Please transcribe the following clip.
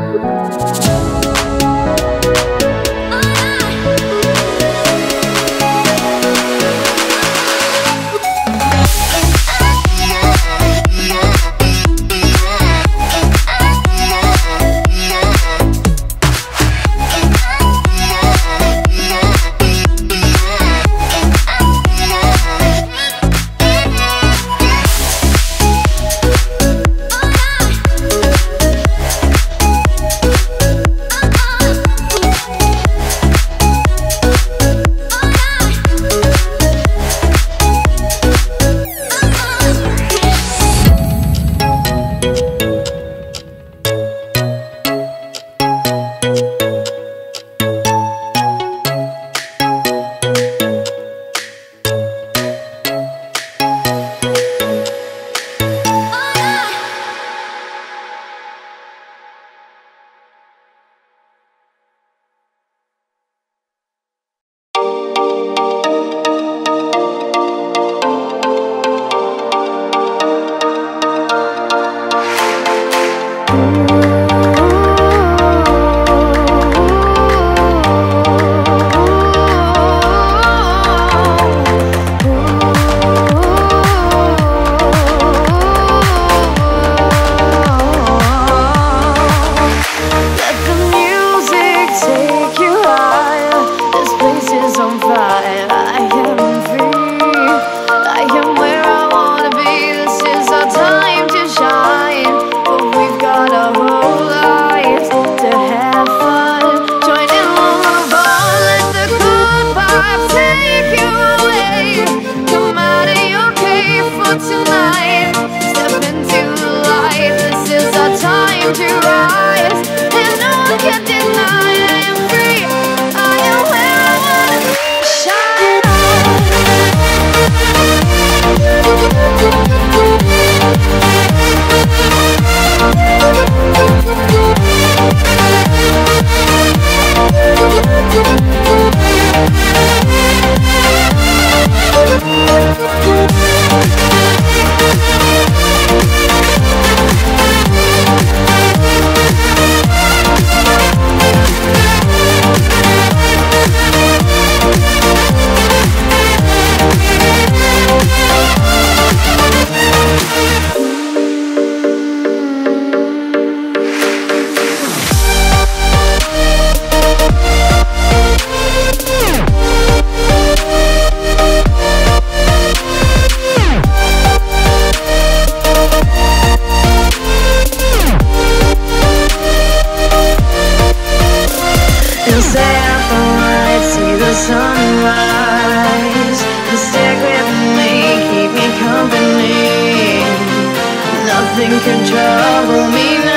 Música sunrise. Stick with me, keep me company. Nothing can trouble me